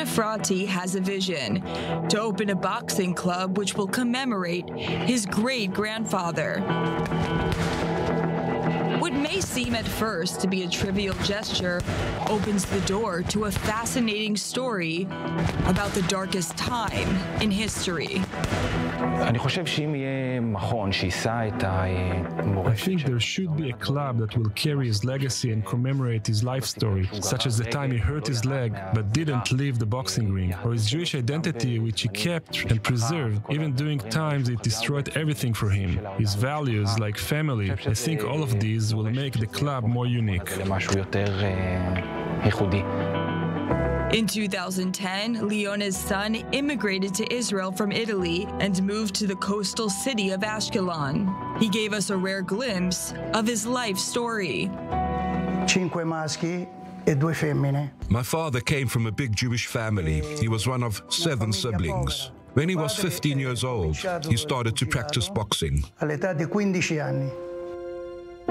Efrati has a vision to open a boxing club which will commemorate his great grandfather may seem at first to be a trivial gesture opens the door to a fascinating story about the darkest time in history. I think there should be a club that will carry his legacy and commemorate his life story, such as the time he hurt his leg but didn't leave the boxing ring, or his Jewish identity which he kept and preserved even during times it destroyed everything for him, his values like family. I think all of these will make the club more unique. In 2010, Leone's son immigrated to Israel from Italy and moved to the coastal city of Ashkelon. He gave us a rare glimpse of his life story. Cinque maschi. My father came from a big Jewish family. He was one of seven siblings. When he was 15 years old, he started to practice boxing.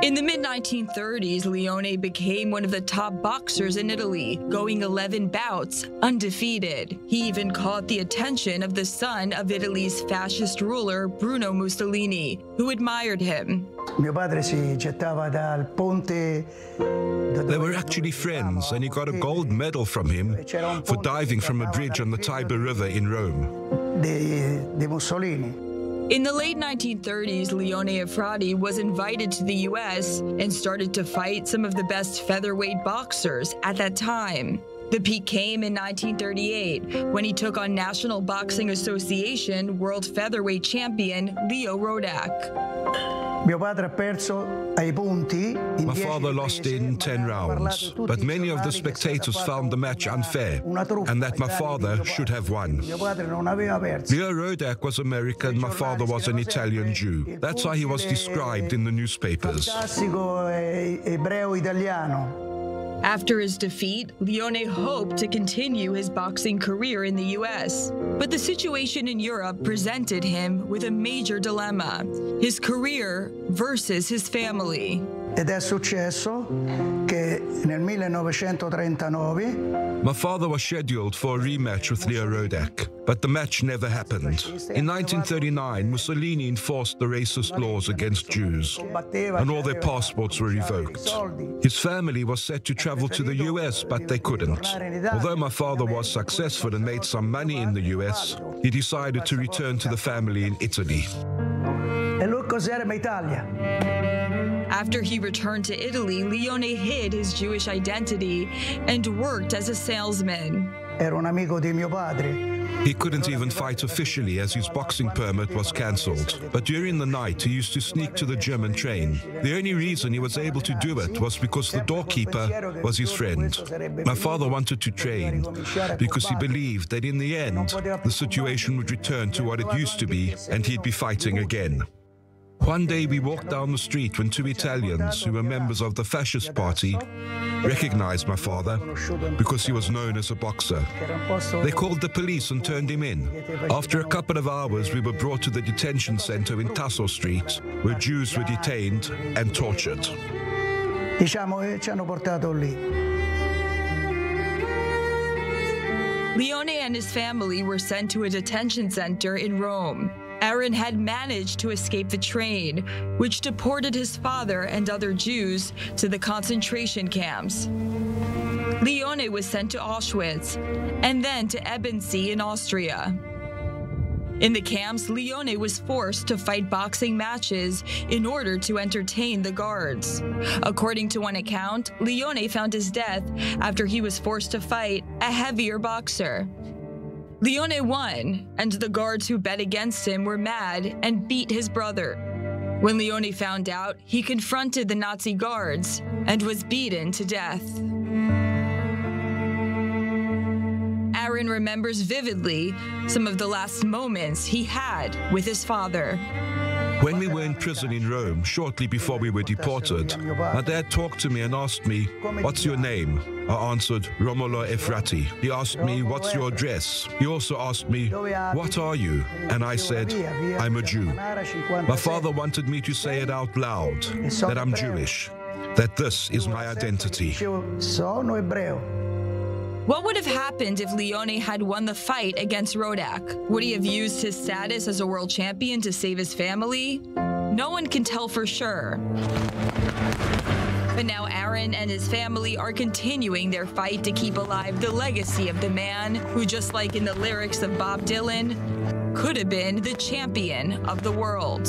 In the mid 1930s, Leone became one of the top boxers in Italy, going 11 bouts undefeated. He even caught the attention of the son of Italy's fascist ruler, Bruno Mussolini, who admired him. Mio padre si gettava dal ponte. They were actually friends, and he got a gold medal from him for diving from a bridge on the Tiber River in Rome. Dei, dei Mussolini. In the late 1930s, Leone Efrati was invited to the US and started to fight some of the best featherweight boxers at that time. The peak came in 1938 when he took on National Boxing Association world featherweight champion Leo Rodak. Mio padre ha perso ai punti. In My father lost in 10 rounds, but many of the giornali che è stata spectators found the match unfair and that my ai danni di father should have won. Mio padre non aveva perso. Leo Rodak was American, my father was an Italian Jew. That's how he was described in the newspapers. Classico ebreo italiano. After his defeat, Leone hoped to continue his boxing career in the US. But the situation in Europe presented him with a major dilemma his career versus his family. Ed è successo che nel 1939 My father was scheduled for a rematch with Leo Rodak, but the match never happened. In 1939, Mussolini enforced the racist laws against Jews, and all their passports were revoked. His family was set to travel to the US, but they couldn't. Although my father was successful and made some money in the US, he decided to return to the family in Italy. Lui cos'era Italia? After he returned to Italy, Leone hid his Jewish identity and worked as a salesman. Era un amico di mio padre. He couldn't even fight officially as his boxing permit was cancelled. But during the night, he used to sneak to the gym and train. The only reason he was able to do it was because the doorkeeper was his friend. My father wanted to train because he believed that in the end, the situation would return to what it used to be and he'd be fighting again. One day we walked down the street when two Italians, who were members of the fascist party, recognized my father because he was known as a boxer. They called the police and turned him in. After a couple of hours, we were brought to the detention center in Tasso Street, where Jews were detained and tortured. Diciamo che ci hanno portato lì. Leone and his family were sent to a detention center in Rome. Aaron had managed to escape the train, which deported his father and other Jews to the concentration camps. Leone was sent to Auschwitz and then to Ebensee in Austria. In the camps, Leone was forced to fight boxing matches in order to entertain the guards. According to one account, Leone found his death after he was forced to fight a heavier boxer. Leone won, and the guards who bet against him were mad and beat his brother. When Leone found out, he confronted the Nazi guards and was beaten to death. Aaron remembers vividly some of the last moments he had with his father. In prison in Rome, shortly before we were deported, my dad talked to me and asked me, What's your name? I answered, Romolo Efrati. He asked me, What's your address? He also asked me, What are you? And I said, I'm a Jew. My father wanted me to say it out loud that I'm Jewish, that this is my identity. What would have happened if Leone had won the fight against Rodak? Would he have used his status as a world champion to save his family? No one can tell for sure. But now Aaron and his family are continuing their fight to keep alive the legacy of the man who, just like in the lyrics of Bob Dylan, could have been the champion of the world.